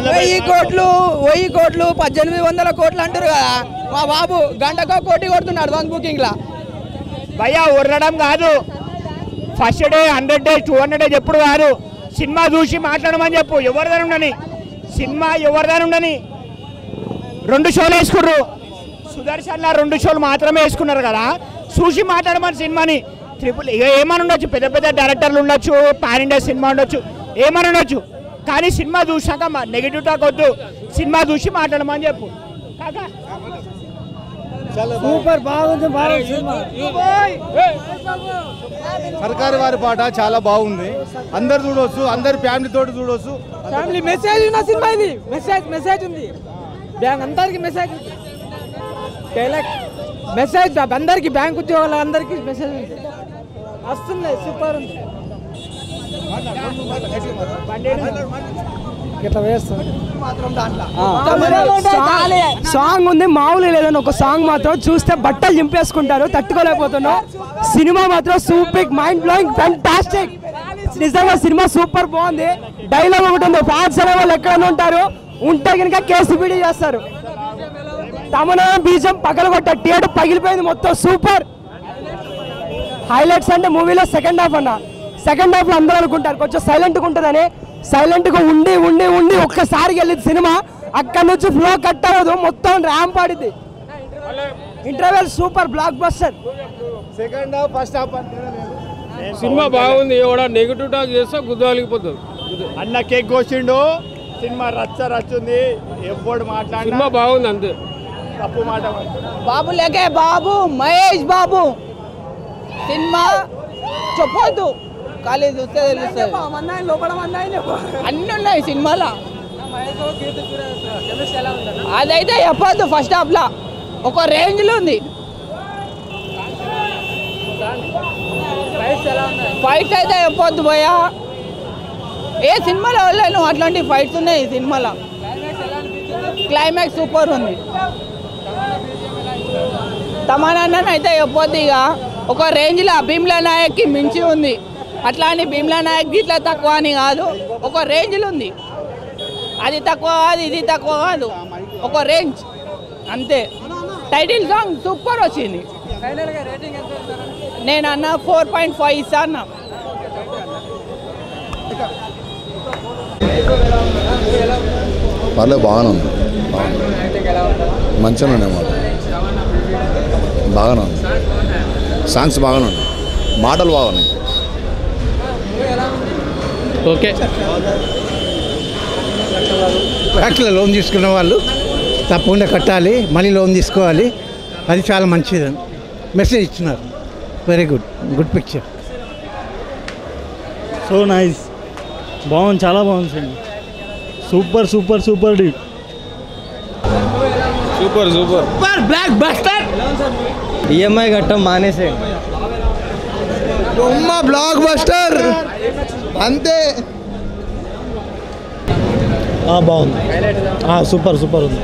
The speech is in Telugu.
వెయ్యి కోట్లు వెయ్యి కోట్లు పద్దెనిమిది వందల కోట్లు అంటారు కదా. మా బాబు గంటకో కోటి కొడుతున్నాడు వన్ బుకింగ్ లా భయ్యా ఉరడం కాదు. First day hundred days two hundred days ఎప్పుడు కాదు. సినిమా చూసి మాట్లాడమని చెప్పు. ఎవరిదాని ఉండని. సినిమా ఎవరిదాని ఉండని. రెండు షోలు వేసుకుర్రు. సుదర్శన్లా రెండు షోలు మాత్రమే వేసుకున్నారు కదా. చూసి మాట్లాడమని సినిమాని. ట్రిపుల్ ఇక ఏమని ఉండొచ్చు? పెద్ద పెద్ద డైరెక్టర్లు ఉండొచ్చు. పాన్ ఇండియా సినిమా ఉండొచ్చు. ఏమని ఉండొచ్చు? కానీ సినిమా చూసాక నెగిటివ్ టాక్ వద్దు సినిమా చూసి మాట్లాడమని చెప్పు కాకా సూపర్ బాగుంది బాగుంది సినిమా సర్కారు వారి పాట చాలా బాగుంది అందరు చూడవచ్చు అందరు ఫ్యామిలీ తోటి చూడవచ్చు ఫ్యామిలీ మెసేజ్ ఉన్న సినిమా ఇది మెసేజ్ మెసేజ్ ఉంది బ్యాంక్ అందరికి మెసేజ్ డైలాగ్ మెసేజ్ అందరికి బ్యాంక్ ఉద్యోగాలు అందరికి మెసేజ్ ఉంది వస్తుంది సూపర్ ఉంది ఇట్లా సాంగ్ ఉంది మామూలు లేదని ఒక సాంగ్ మాత్రం చూస్తే బట్టలు చింపేసుకుంటారు తట్టుకోలేకపోతున్నాం. సినిమా మాత్రం సూపర్ మైండ్ బ్లోయింగ్ ఫ్యాంటాస్టిక్ నిజంగా సినిమా సూపర్ బాగుంది. డైలాగ్ ఒకటి ఉంది ఫ్యాన్స్ అనే వాళ్ళు ఎక్కడ ఉంటారు ఉంటే కనుక కేసు బిడి చేస్తారు. తమన బీజం పగలగొట్ట థియేటర్ పగిలిపోయింది మొత్తం సూపర్. హైలైట్స్ అంటే మూవీలో సెకండ్ హాఫ్ అన్న. సెకండ్ హాఫ్లో అందరూ అనుకుంటారు కొంచెం సైలెంట్గా ఉంటుందని. సైలెంట్గా ఉండి ఉండి ఉండి ఒక్కసారికి వెళ్ళింది సినిమా. అక్కడ నుంచి ఫ్లో కట్ అవ్వదు మొత్తం ramp ఆడిద్ది interval super blockbuster second half first half cinema బాగుంది ఎవడ నెగిటివ్ టాక్ చేస్తే గుద్దాలిగిపోతుంది అన్న కేక్ కోసిండు సినిమా రచ్చ రచ్చుంది ఎవ్వడు సినిమా మాట్లాడినా బాగుంది అంతే. తప్పు మాట బాబు లేకే బాబు మహేష్ బాబు. సినిమా చెప్పొద్దు. ఖాళీ చూస్తే తెలుస్తుంది. అన్ని ఉన్నాయి సినిమాలో. అదైతే చెప్పొద్దు ఫస్ట్ హాఫ్ లా. ఒక రేంజ్లో ఉంది. ఫైట్స్ అయితే చెప్పొద్దు భయ్యా. ఏ సినిమాలో వెళ్ళాను అట్లాంటి ఫైట్స్ ఉన్నాయి ఈ సినిమాలో. క్లైమాక్స్ సూపర్ ఉంది. తమానన్న అయితే చెప్పొద్దు ఇక. ఒక రేంజ్లో భీమ్లా నాయక్కి మించి ఉంది. అట్లా అని భీమ్లా నాయక్ ఇట్లా తక్కువ అని కాదు. ఒక రేంజ్లో ఉంది. అది తక్కువ కాదు ఇది తక్కువ కాదు. ఒక రేంజ్. అంతే. టైటిల్ సాంగ్ సూపర్ వచ్చింది. నేను అన్న ఫోర్ పాయింట్ ఫైవ్ ఇస్తా అన్న. పర్లేదు బాగానే ఉంది. మంచిగా ఉన్నాయి మాట బాగానే ఉంది. సాంగ్స్ బాగానే ఉన్నాయి. మాటలు బాగున్నాయి. ఓకే. బ్యాంకులో లోన్ తీసుకున్న వాళ్ళు తప్పకుండా కట్టాలి మళ్ళీ లోన్ తీసుకోవాలి. అది చాలా మంచిది. మెసేజ్ ఇచ్చినారు. Very good good picture so nice బాగుంది చాలా బాగుంది super super super deep super super blockbuster EMI కట్టం మానేసే బొమ్మ బ్లాక్ బస్టర్ అంతే బాగుంది. సూపర్ సూపర్ ఉంది.